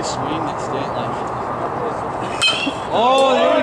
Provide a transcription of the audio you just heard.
his swing, that. Like, oh!